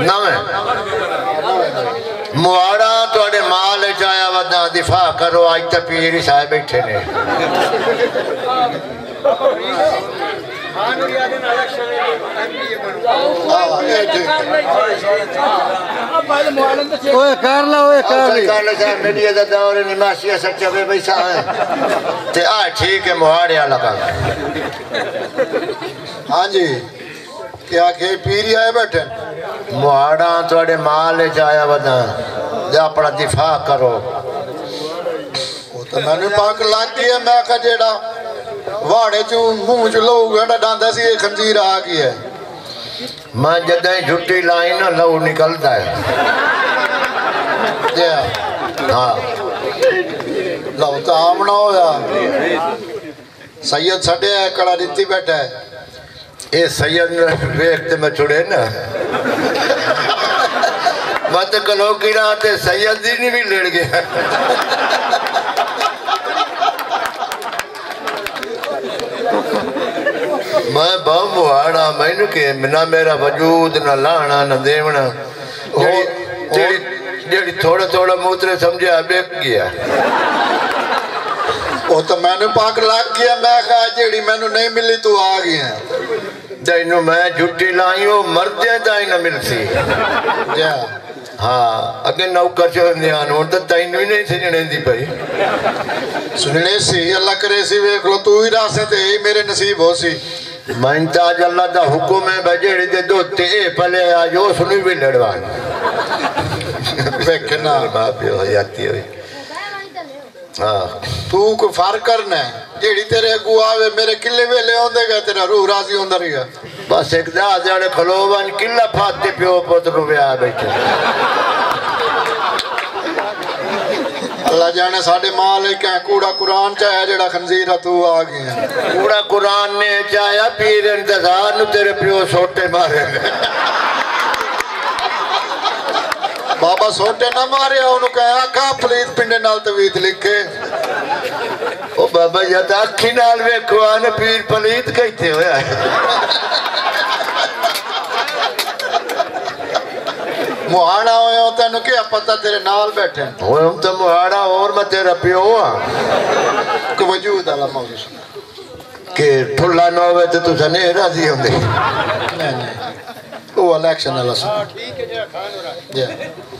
नवे। मुआड़ा थोड़े माल च आया वदा दिफा करो अज तक पीर साहब बैठे ने। ओए कर ला ओए कर ली। सरकार ने मीडिया का दौर निमाशिया सच्चा पे बैठा है ते आ ठीक है मुहाड़े काम हाँ जी क्या के पीरी आए बैठे मुहाड़ा थोड़े माल आया वदा जा अपना दिफा करो तो मैंने पाक लग गया मैं जेड़ा वाड़े चू मुँह च लहू गड़ा सी खंजीर आ गई है मैं जद छुट्टी लाई ना लहू निकलता है हाँ लहू तो आमना होया सैयद छड़े कड़ा रित्ती बैठा है ये सैयद वेख ते मैं छुड़े ना मत कलो ते सैयद जी ने भी लड़ गया मैं बहु मुहाड़ा मैं के ना मेरा वजूद ना लाना ना देवना। जेड़ी जेड़ी थोड़ा थोड़ा मूत्र समझा बेक गया। वो तो मैंने पाक लग गया मैं कहा जेड़ी मैंने नहीं मिली तू आ गई है तैनू मैं छुट्टी लाई वो मरदे ना अगे नौकर तो ही नहीं सजने दी भाई सुनने सी अल्लाह करे सी वेख लो तू ही ही मेरे नसीब हो सी मैं अल्लाह दा हुक्म है बजेड़ी दे दो ते पले आज सुनी भी लड़वान बाप हुई हाँ तू को फर्क करना है जेड़ी तेरे अगू आवे मेरे किले वेले आंदे गए तेरा रूह राजी होंदा रही बस एक दा जाने खलोवन किला फाते प्यो पुत्र ब्याह बैठे अल्लाह जाने साडे माल एक है कूड़ा कुरान च है जेड़ा खंजीर है तू आ गई है पूरा कुरान ने चाया पीर इंतजार नु तेरे प्यो सोटे मारे बाबा सोटे ना मारे ਉਹਨੂੰ ਕਹਿ ਆਖਾ ਫਲੀਤ ਪਿੰਡੇ ਨਾਲ ਤਵੀਤ ਲਿਖੇ ਬਾਬਾ ਜਦ ਅੱਖੀ ਨਾਲ ਵੇਖੋ ਆਨ ਪੀਰ ਪਲੀਤ ਕਿੱਥੇ ਹੋਇਆ ਮੁਹਾੜਾ ਹੋਇਆ ਤੈਨੂੰ ਕੀ ਪਤਾ ਤੇਰੇ ਨਾਲ ਬੈਠੇ ਹੋਏ ਹਮ ਤਾਂ ਮੁਹਾੜਾ ਹੋਰ ਮੈਂ ਤੇਰਾ ਪਿਓ ਆ ਕਿ ਵਜੂਦ ਵਾਲਾ ਮੌਜੂਦ ਕਿ ਠੁੱਲਾ ਨਾ ਹੋਵੇ ਤੇ ਤੁਸੀਂ ਨੇਰਾ ਸੀ ਹੁੰਦੇ ਨਹੀਂ ਨਹੀਂ ਉਹ ਇਲੈਕਸ਼ਨ ਵਾਲਾ ਸਾ ਠੀਕ ਹੈ ਜਿਹੜਾ ਖਾਨ ਹੋ ਰਿਹਾ